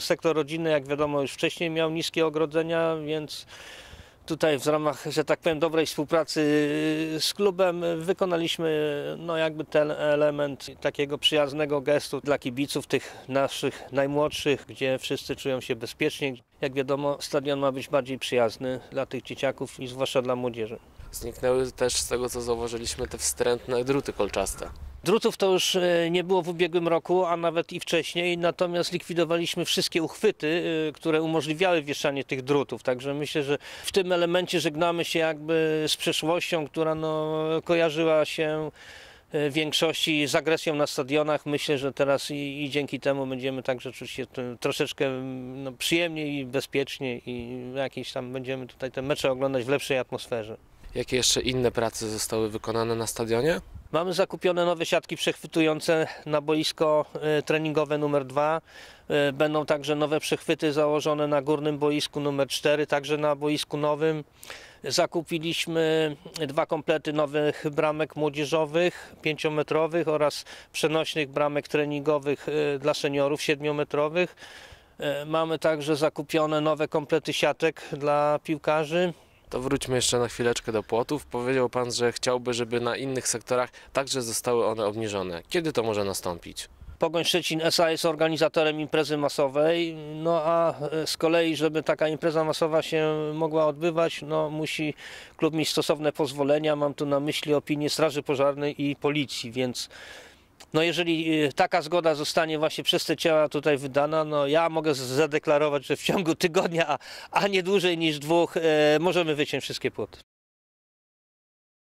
Sektor rodzinny, jak wiadomo, już wcześniej miał niskie ogrodzenia, więc tutaj w ramach, że tak powiem, dobrej współpracy z klubem wykonaliśmy no jakby ten element takiego przyjaznego gestu dla kibiców, tych naszych najmłodszych, gdzie wszyscy czują się bezpiecznie. Jak wiadomo, stadion ma być bardziej przyjazny dla tych dzieciaków i zwłaszcza dla młodzieży. Zniknęły też z tego co zauważyliśmy te wstrętne druty kolczaste. Drutów to już e, nie było w ubiegłym roku, a nawet i wcześniej, natomiast likwidowaliśmy wszystkie uchwyty, e, które umożliwiały wieszanie tych drutów. Także myślę, że w tym elemencie żegnamy się jakby z przeszłością, która no, kojarzyła się e, większości z agresją na stadionach. Myślę, że teraz i, i dzięki temu będziemy także czuć się troszeczkę no, przyjemniej i bezpiecznie i jakieś tam będziemy tutaj te mecze oglądać w lepszej atmosferze. Jakie jeszcze inne prace zostały wykonane na stadionie? Mamy zakupione nowe siatki przechwytujące na boisko e, treningowe numer 2. Będą także nowe przechwyty założone na górnym boisku numer 4, także na boisku nowym. Zakupiliśmy dwa komplety nowych bramek młodzieżowych, pięciometrowych oraz przenośnych bramek treningowych e, dla seniorów siedmiometrowych. E, Mamy także zakupione nowe komplety siatek dla piłkarzy. To wróćmy jeszcze na chwileczkę do płotów. Powiedział Pan, że chciałby, żeby na innych sektorach także zostały one obniżone. Kiedy to może nastąpić? Pogoń Szczecin S.A. jest organizatorem imprezy masowej, no a e, z kolei, żeby taka impreza masowa się mogła odbywać, no musi klub mieć stosowne pozwolenia. Mam tu na myśli opinię Straży Pożarnej i Policji, więc no jeżeli e, taka zgoda zostanie właśnie przez te ciała tutaj wydana, no ja mogę zadeklarować, że w ciągu tygodnia, a, a nie dłużej niż dwóch, e, możemy wyciąć wszystkie płoty.